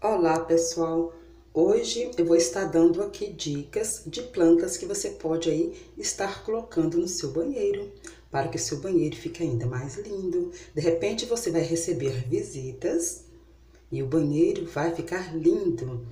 Olá pessoal, hoje eu vou estar dando aqui dicas de plantas que você pode aí estar colocando no seu banheiro para que o seu banheiro fique ainda mais lindo. De repente você vai receber visitas e o banheiro vai ficar lindo.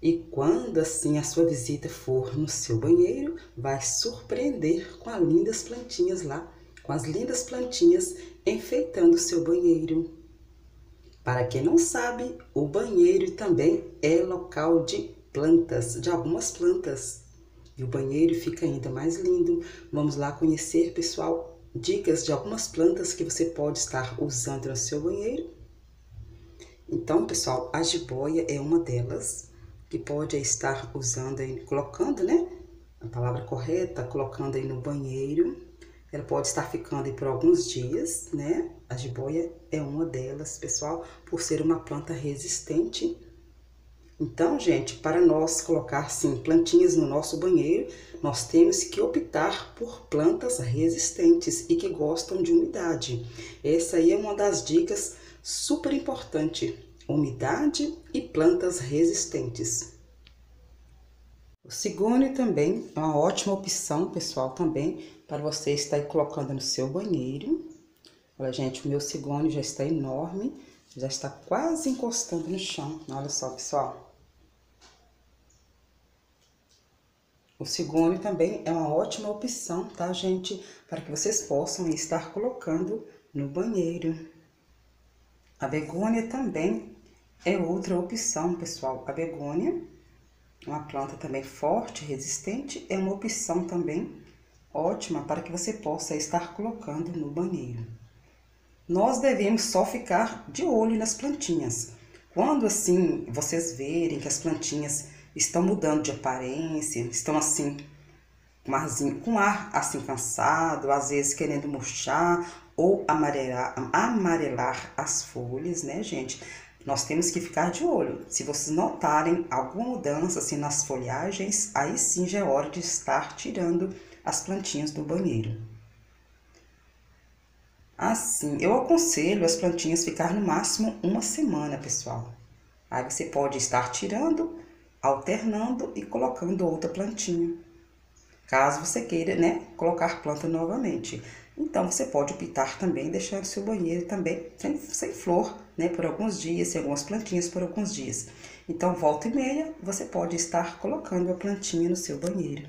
E quando assim a sua visita for no seu banheiro, vai surpreender com as lindas plantinhas lá, com as lindas plantinhas enfeitando o seu banheiro. Para quem não sabe, o banheiro também é local de plantas, de algumas plantas. E o banheiro fica ainda mais lindo. Vamos lá conhecer, pessoal, dicas de algumas plantas que você pode estar usando no seu banheiro. Então, pessoal, a jiboia é uma delas que pode estar usando colocando, né? A palavra correta, colocando aí no banheiro ela pode estar ficando aí por alguns dias, né? A jiboia é uma delas, pessoal, por ser uma planta resistente. Então, gente, para nós colocar, sim, plantinhas no nosso banheiro, nós temos que optar por plantas resistentes e que gostam de umidade. Essa aí é uma das dicas super importante, umidade e plantas resistentes. O cigônio também é uma ótima opção, pessoal, também, para você estar colocando no seu banheiro. Olha, gente, o meu cigônio já está enorme, já está quase encostando no chão. Olha só, pessoal. O cigônio também é uma ótima opção, tá, gente? Para que vocês possam estar colocando no banheiro. A begônia também é outra opção, pessoal. A begônia uma planta também forte, resistente, é uma opção também ótima para que você possa estar colocando no banheiro. Nós devemos só ficar de olho nas plantinhas. Quando assim vocês verem que as plantinhas estão mudando de aparência, estão assim com ar, com ar assim cansado, às vezes querendo murchar ou amarelar, amarelar as folhas, né, gente? nós temos que ficar de olho. Se vocês notarem alguma mudança assim nas folhagens, aí sim já é hora de estar tirando as plantinhas do banheiro. Assim, eu aconselho as plantinhas ficar no máximo uma semana, pessoal. Aí você pode estar tirando, alternando e colocando outra plantinha. Caso você queira, né, colocar planta novamente. Então, você pode optar também deixando seu banheiro também sem, sem flor, né, por alguns dias, sem algumas plantinhas por alguns dias. Então, volta e meia, você pode estar colocando a plantinha no seu banheiro.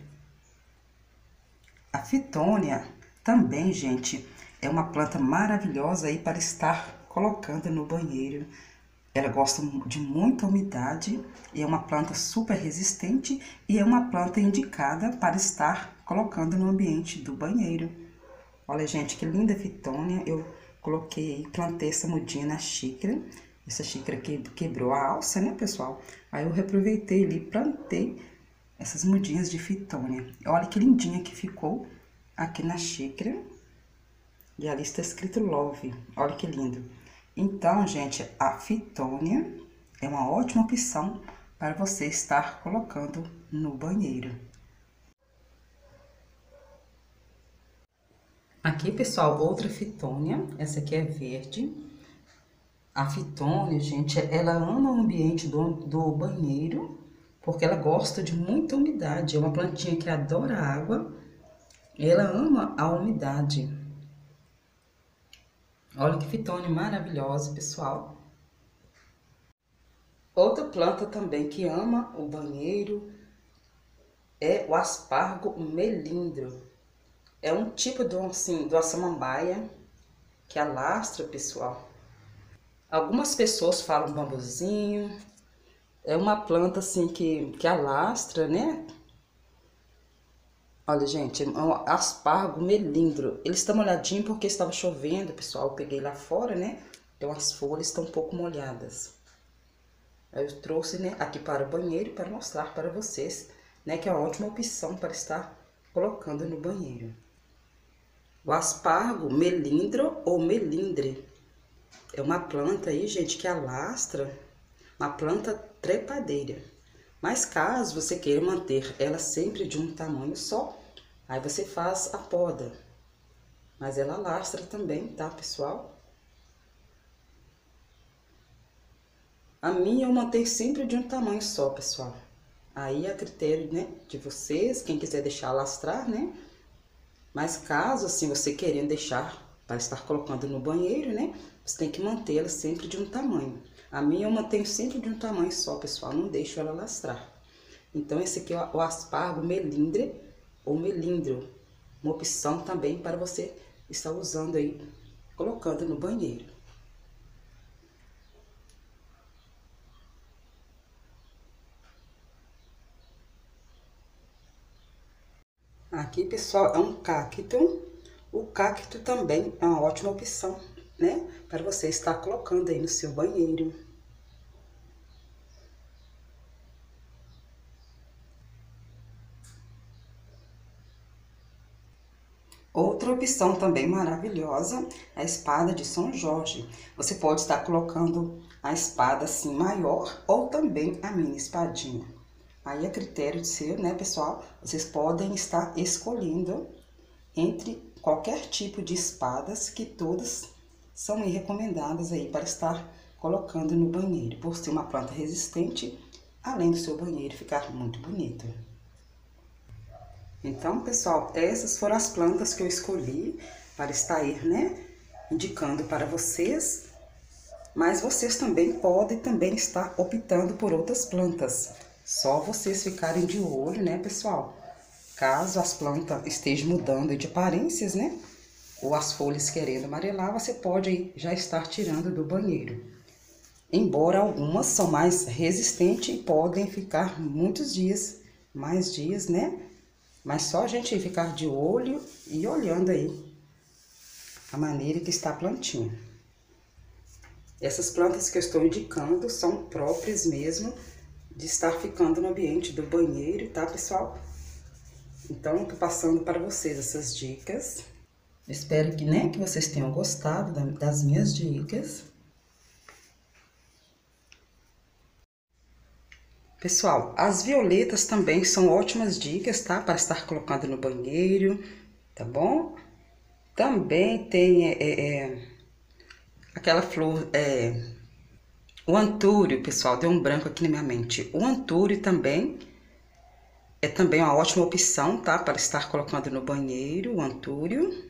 A fitônia também, gente, é uma planta maravilhosa aí para estar colocando no banheiro. Ela gosta de muita umidade e é uma planta super resistente e é uma planta indicada para estar colocando no ambiente do banheiro. Olha, gente, que linda fitônia. Eu coloquei, plantei essa mudinha na xícara. Essa xícara que quebrou a alça, né, pessoal? Aí eu reaproveitei ali, plantei essas mudinhas de fitônia. Olha que lindinha que ficou aqui na xícara. E ali está escrito Love. Olha que lindo. Então, gente, a fitônia é uma ótima opção para você estar colocando no banheiro. Aqui, pessoal, outra fitônia. Essa aqui é verde. A fitônia, gente, ela ama o ambiente do, do banheiro, porque ela gosta de muita umidade. É uma plantinha que adora água. Ela ama a umidade. Olha que fitônia maravilhosa, pessoal. Outra planta também que ama o banheiro é o aspargo melindro. É um tipo de, assim, de uma samambaia que alastra, pessoal. Algumas pessoas falam bambuzinho. É uma planta assim que, que alastra, né? Olha, gente, é um aspargo melindro. Ele está molhadinho porque estava chovendo, pessoal. Eu peguei lá fora, né? Então as folhas estão um pouco molhadas. Eu trouxe, né, aqui para o banheiro para mostrar para vocês, né, que é uma ótima opção para estar colocando no banheiro. O aspargo melindro ou melindre é uma planta aí, gente, que alastra, uma planta trepadeira. Mas caso você queira manter ela sempre de um tamanho só, aí você faz a poda. Mas ela alastra também, tá, pessoal? A minha eu mantenho sempre de um tamanho só, pessoal. Aí é a critério, né, de vocês, quem quiser deixar lastrar, né? Mas caso, assim, você querendo deixar para estar colocando no banheiro, né? Você tem que mantê-la sempre de um tamanho. A minha eu mantenho sempre de um tamanho só, pessoal. Não deixo ela lastrar. Então, esse aqui é o aspargo melindre ou melindro. Uma opção também para você estar usando aí, colocando no banheiro. Aqui, pessoal, é um cacto. O cacto também é uma ótima opção, né? Para você estar colocando aí no seu banheiro. Outra opção também maravilhosa é a espada de São Jorge. Você pode estar colocando a espada assim maior ou também a mini espadinha. Aí é critério de seu, né, pessoal? Vocês podem estar escolhendo entre qualquer tipo de espadas, que todas são recomendadas aí para estar colocando no banheiro, por ser uma planta resistente, além do seu banheiro ficar muito bonito. Então, pessoal, essas foram as plantas que eu escolhi para estar aí, né, indicando para vocês. Mas vocês também podem também estar optando por outras plantas. Só vocês ficarem de olho, né, pessoal? Caso as plantas estejam mudando de aparências, né? Ou as folhas querendo amarelar, você pode já estar tirando do banheiro. Embora algumas são mais resistentes e podem ficar muitos dias, mais dias, né? Mas só a gente ficar de olho e olhando aí a maneira que está a plantinha. Essas plantas que eu estou indicando são próprias mesmo de estar ficando no ambiente do banheiro, tá, pessoal? Então, tô passando para vocês essas dicas. Espero que, né, que vocês tenham gostado das minhas dicas. Pessoal, as violetas também são ótimas dicas, tá? Para estar colocando no banheiro, tá bom? Também tem é, é, aquela flor, é, o antúrio, pessoal, deu um branco aqui na minha mente. O antúrio também é também uma ótima opção, tá? Para estar colocando no banheiro, o antúrio.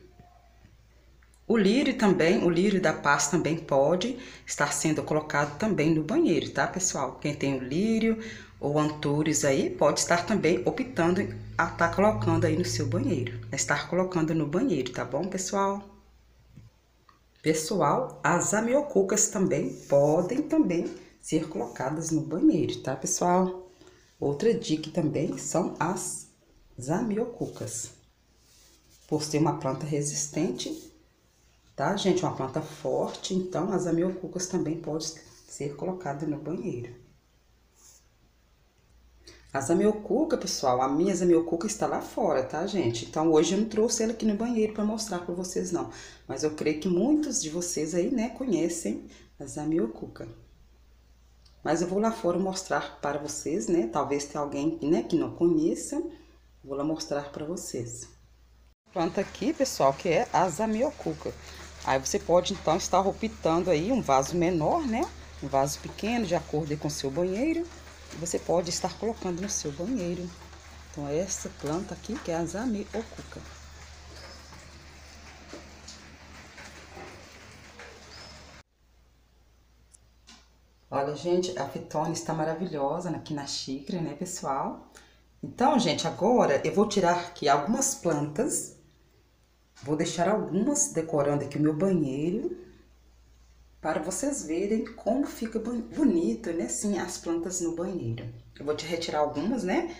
O lírio também, o lírio da paz também pode estar sendo colocado também no banheiro, tá, pessoal? Quem tem o lírio ou antúrios aí, pode estar também optando a estar colocando aí no seu banheiro. A estar colocando no banheiro, tá bom, pessoal? Pessoal, as amiocucas também podem também ser colocadas no banheiro, tá, pessoal? Outra dica também são as zamiocucas. Por ser uma planta resistente, tá, gente? Uma planta forte, então as amiocucas também podem ser colocadas no banheiro. A zamiocuca, pessoal, a minha zamiocuca está lá fora, tá, gente? Então, hoje eu não trouxe ela aqui no banheiro para mostrar para vocês, não. Mas eu creio que muitos de vocês aí, né, conhecem a zamiocuca. Mas eu vou lá fora mostrar para vocês, né? Talvez tenha alguém, né, que não conheça. Vou lá mostrar para vocês. Planta aqui, pessoal, que é a zamiocuca. Aí você pode, então, estar optando aí um vaso menor, né? Um vaso pequeno, de acordo com o seu banheiro você pode estar colocando no seu banheiro. Então, essa planta aqui que é a Zamiocuca. Olha, gente, a fitone está maravilhosa aqui na xícara, né, pessoal? Então, gente, agora eu vou tirar aqui algumas plantas. Vou deixar algumas decorando aqui o meu banheiro para vocês verem como fica bonito, né, assim, as plantas no banheiro. Eu vou te retirar algumas, né?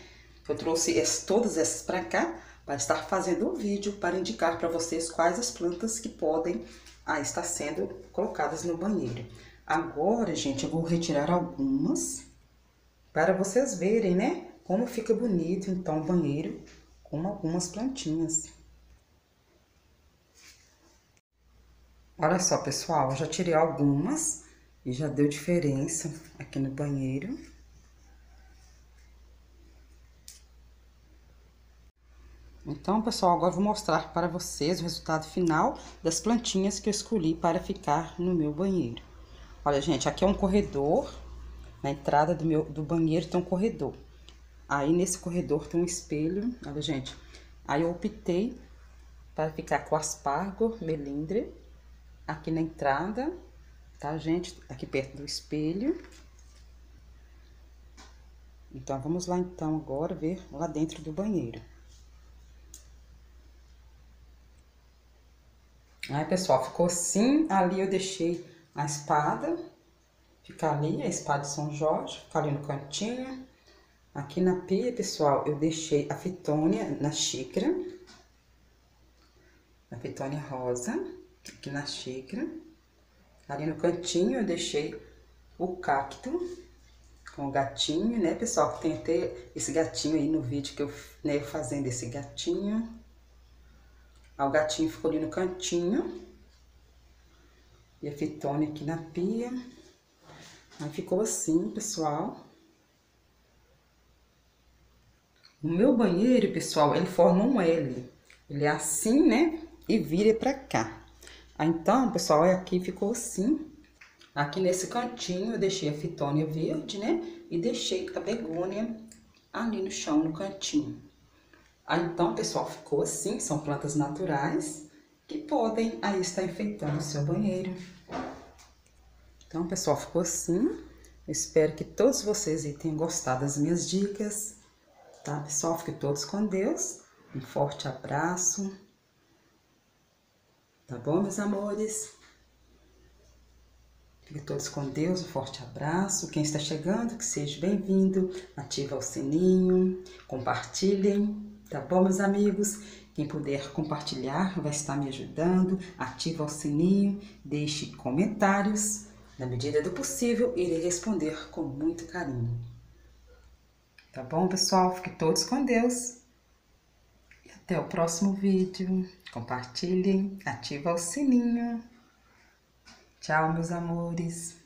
Eu trouxe esse, todas essas para cá para estar fazendo um vídeo para indicar para vocês quais as plantas que podem ah, estar sendo colocadas no banheiro. Agora, gente, eu vou retirar algumas para vocês verem, né, como fica bonito então o banheiro com algumas plantinhas. Olha só, pessoal, já tirei algumas e já deu diferença aqui no banheiro. Então, pessoal, agora vou mostrar para vocês o resultado final das plantinhas que eu escolhi para ficar no meu banheiro. Olha, gente, aqui é um corredor, na entrada do meu do banheiro tem um corredor. Aí nesse corredor tem um espelho, olha gente. Aí eu optei para ficar com aspargo, melindre, aqui na entrada, tá gente? Aqui perto do espelho. Então vamos lá então agora ver lá dentro do banheiro. Aí, pessoal, ficou assim. Ali eu deixei a espada. Fica ali, a espada de São Jorge. Fica ali no cantinho. Aqui na pia, pessoal, eu deixei a fitônia na xícara. A fitônia rosa. Aqui na xícara. Ali no cantinho eu deixei o cacto com o gatinho, né, pessoal? Tem até esse gatinho aí no vídeo que eu, né, fazendo esse gatinho. Aí o gatinho ficou ali no cantinho. E a fitone aqui na pia. Aí ficou assim, pessoal. O meu banheiro, pessoal, ele forma um L. Ele é assim, né? E vira pra cá. Aí, então, pessoal, aqui ficou assim. Aqui nesse cantinho eu deixei a fitônia verde, né? E deixei a begônia ali no chão, no cantinho. Aí, então, pessoal, ficou assim, são plantas naturais que podem aí estar enfeitando o seu banheiro. Então, pessoal, ficou assim. Espero que todos vocês tenham gostado das minhas dicas, tá? Pessoal, fiquem todos com Deus. Um forte abraço. Tá bom, meus amores? Fiquem todos com Deus, um forte abraço. Quem está chegando, que seja bem-vindo. Ativa o sininho, compartilhem Tá bom, meus amigos? Quem puder compartilhar vai estar me ajudando. Ativa o sininho, deixe comentários. Na medida do possível, irei responder com muito carinho. Tá bom, pessoal? Fiquem todos com Deus. Até o próximo vídeo. Compartilhem, ativa o sininho. Tchau, meus amores.